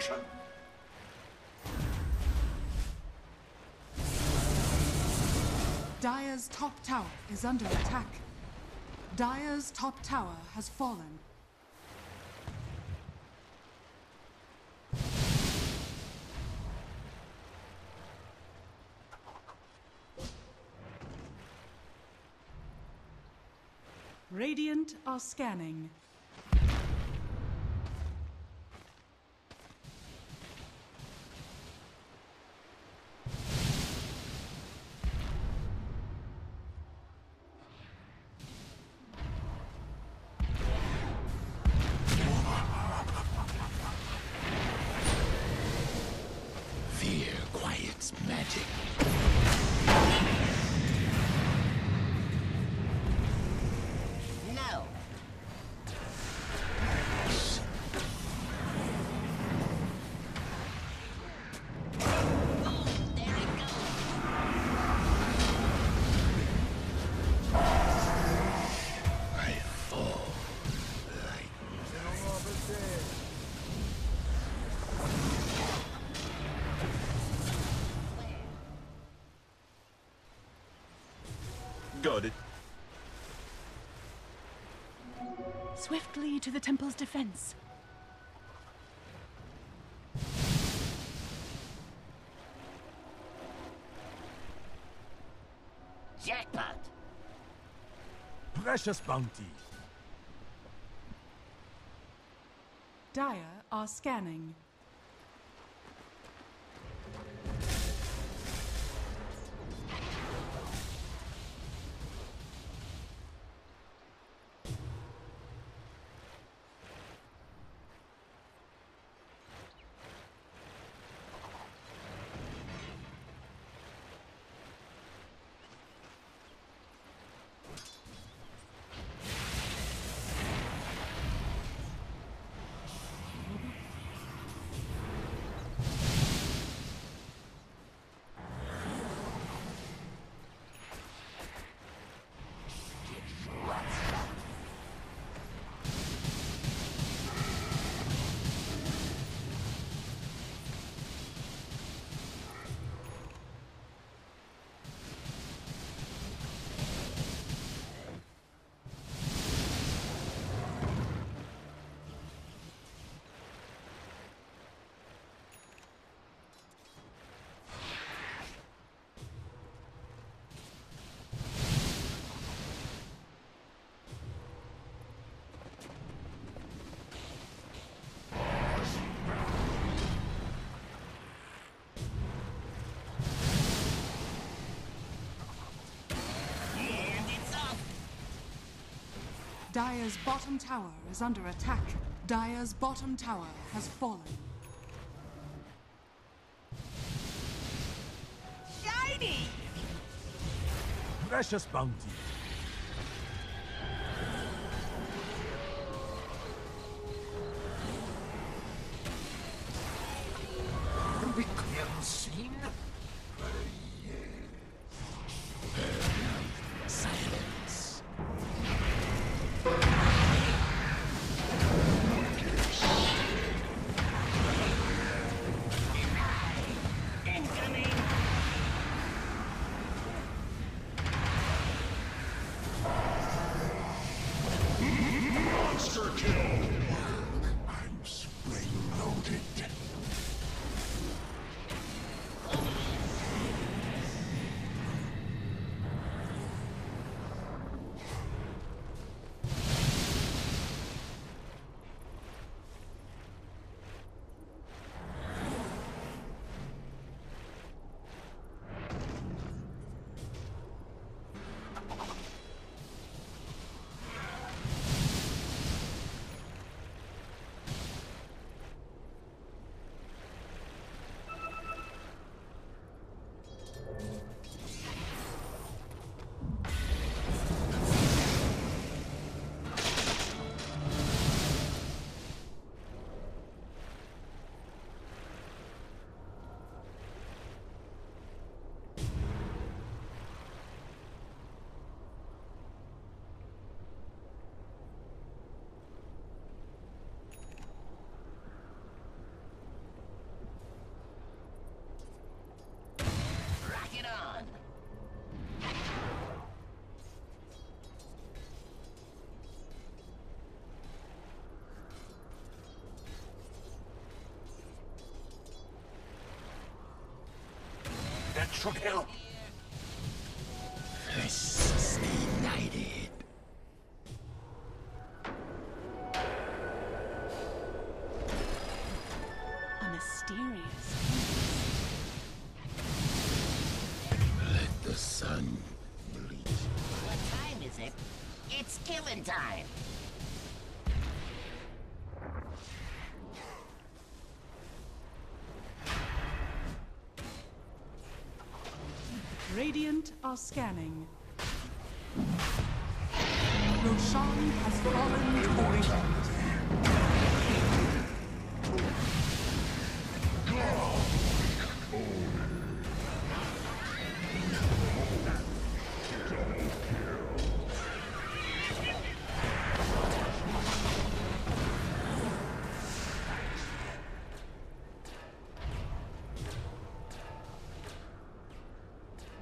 situation. Dire's top tower is under attack. Dire's top tower has fallen. Radiant are scanning. Quiets magic. Got. Swiftly to the temple's defense. Jackpot. Precious bounty. Dire are scanning. Dire's bottom tower is under attack. Dire's bottom tower has fallen. Shiny. Precious bounty. Should help. Fists united. A mysterious. Let the sun bleach. What time is it? It's killing time. Radiant are scanning. Roshan has fallen to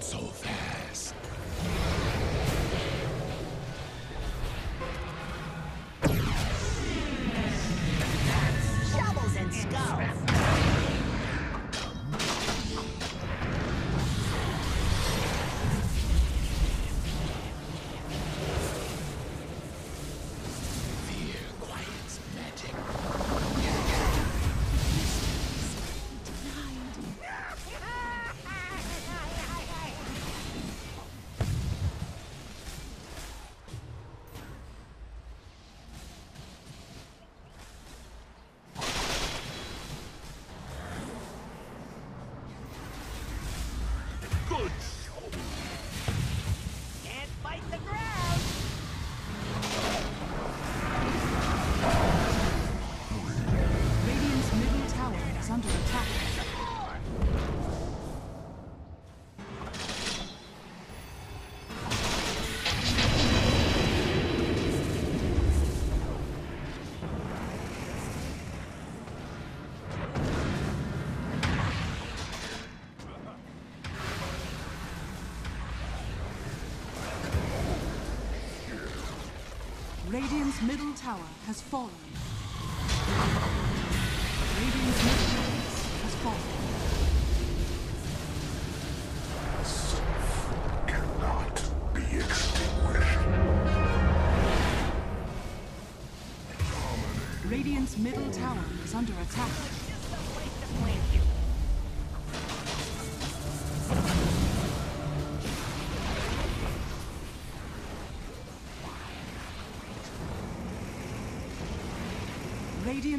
走。Radiant's middle tower has fallen. Radiant's middle base has fallen. Cannot be extinguished. Radiant's middle tower is under attack.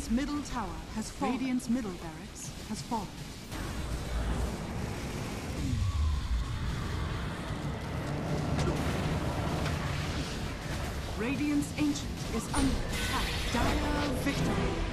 Radiant's middle tower has fallen. Radiant's middle barracks has fallen. Radiant's ancient is under attack. Dire victory.